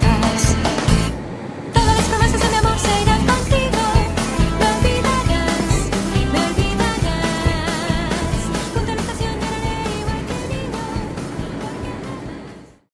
that I